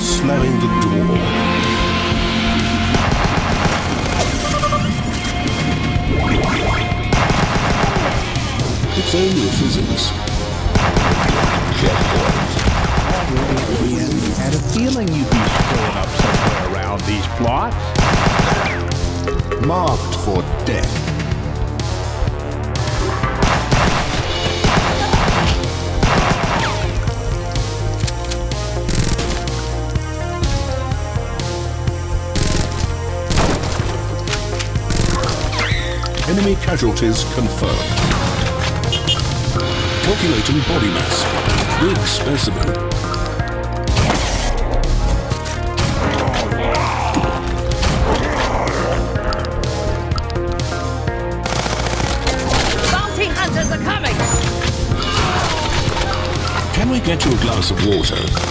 slamming the door. It's only physics. Checkpoint. Had a feeling you'd be showing up somewhere around these plots. Marked for death. Casualties confirmed. Calculating body mass. Big specimen. Bounty hunters are coming! Can we get you a glass of water?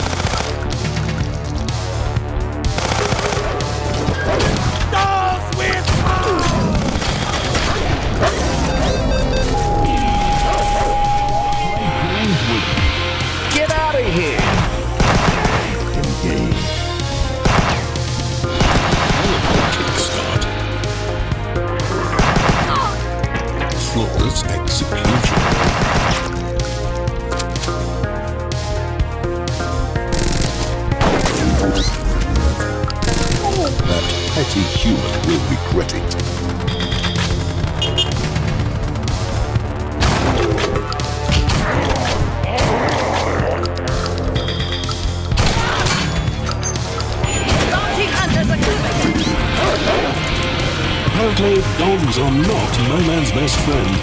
Flawless execution. That petty human will regret it. Dogs are not no man's best friend.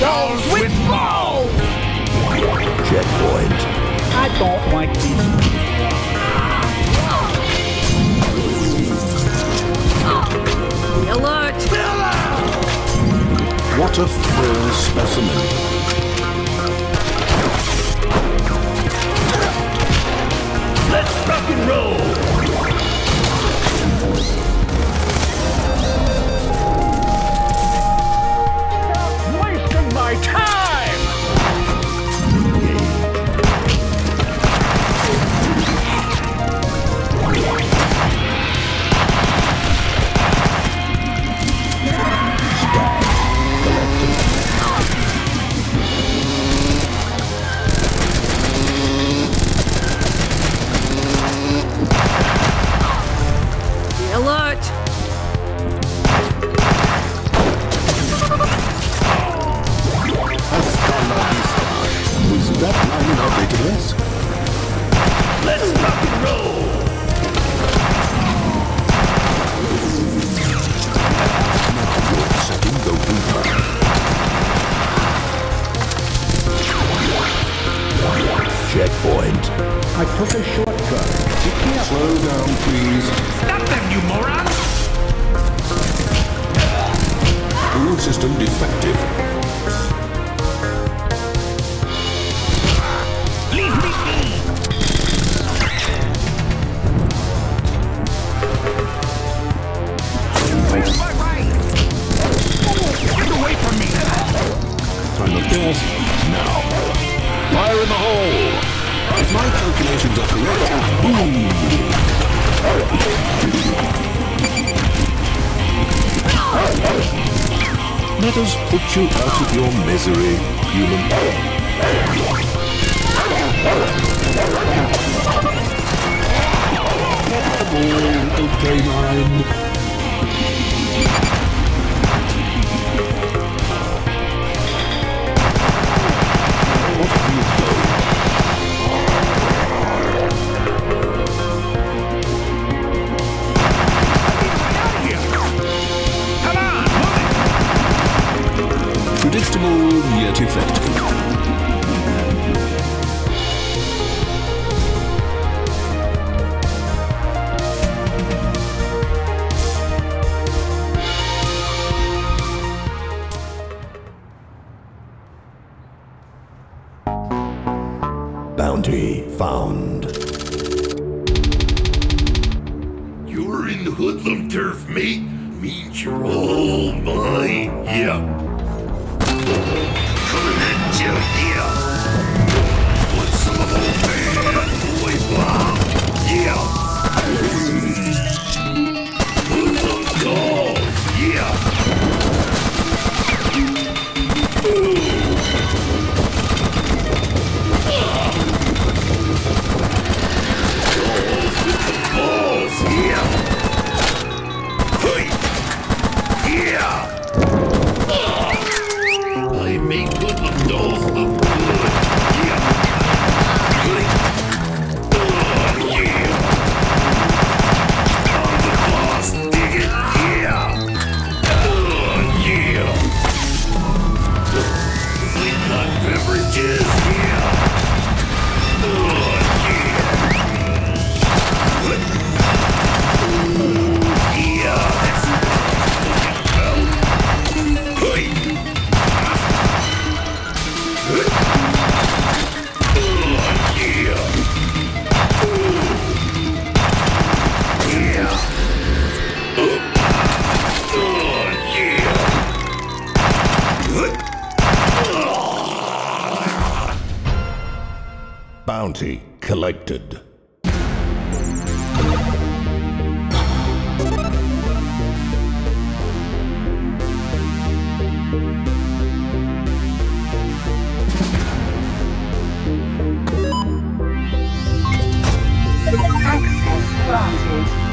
Those with balls! Checkpoint. I don't like these. A specimen. Put you out of your misery, human. Come on, little found. You're in the hoodlum turf, mate? Means you're all mine. Yeah. bounty collected. Access granted.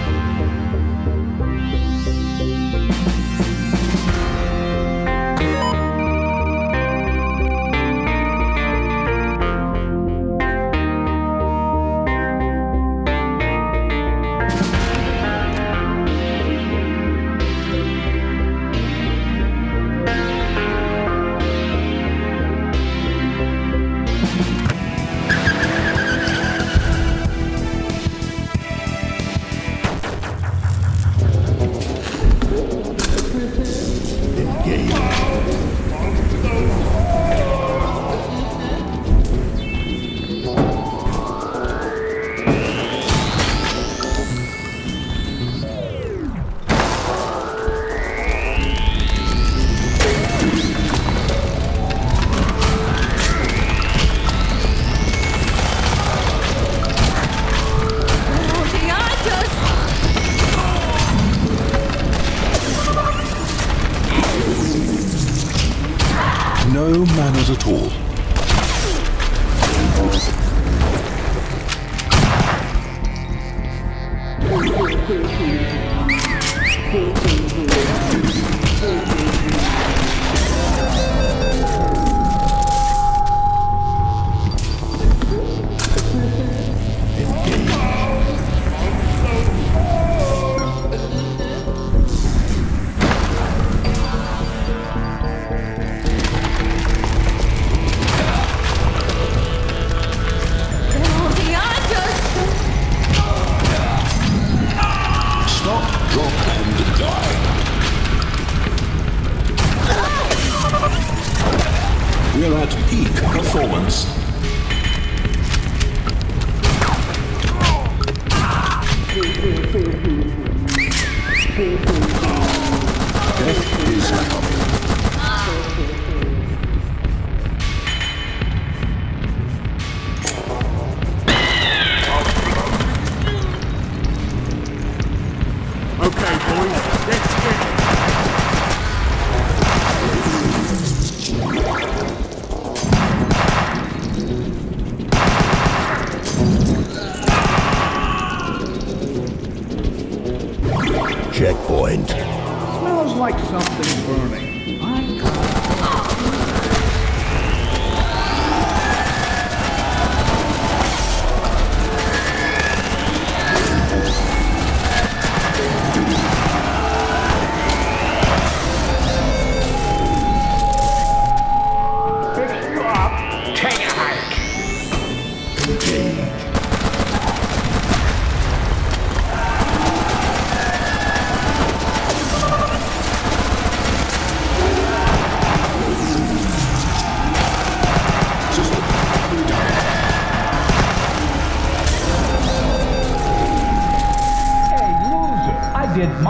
peak performance.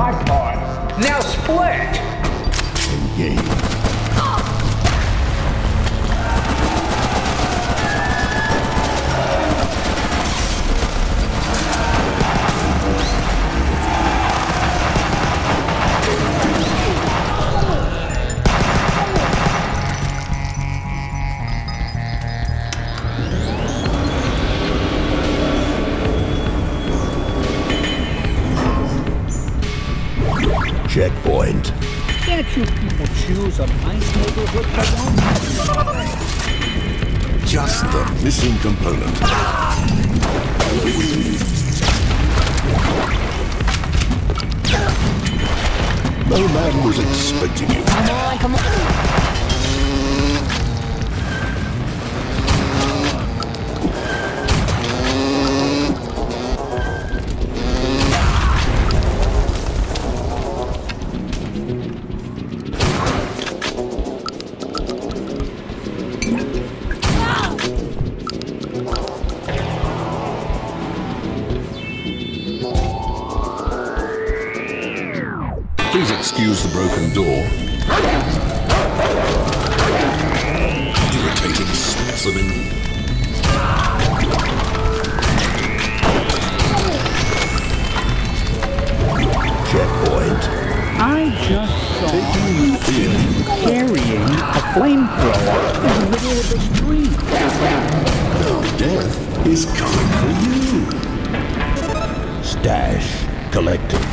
Now split! Engage. Checkpoint. Can't you people choose a nice neighborhood for one? Just the missing component. No man was expecting you. Come on, come on. I just saw you carrying a flamethrower in the middle of the street. Death is coming for you. Stash collected.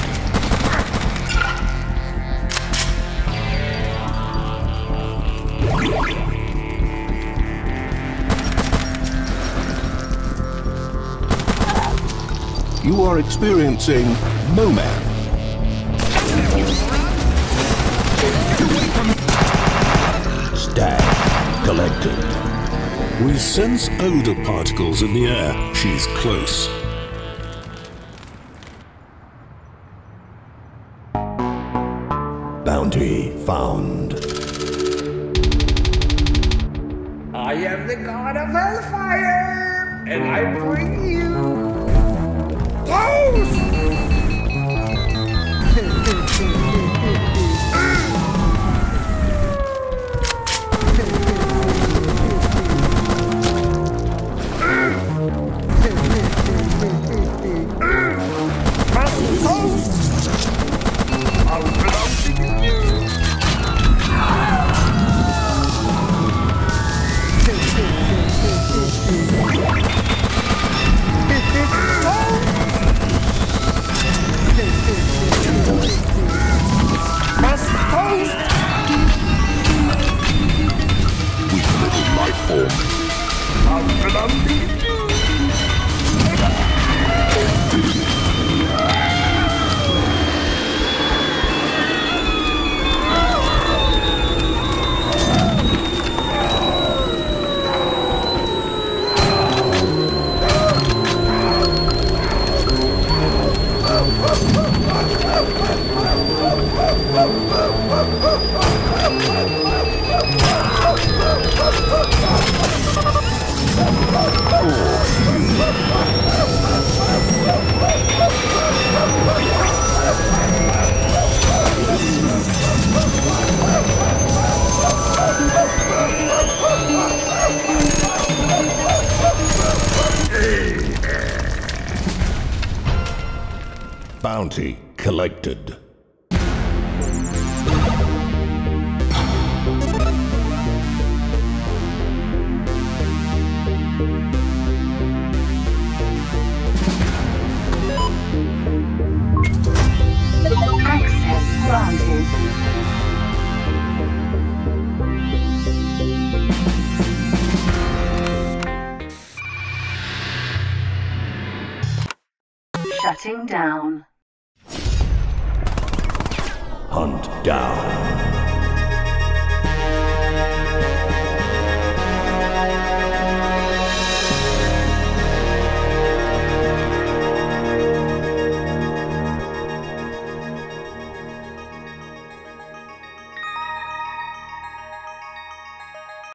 You are experiencing Moman. Stash collected. We sense odor particles in the air. She's close. Bounty found. I am the god of hellfire, and I bring you Bounty collected. Access granted. Shutting down. Hunt down.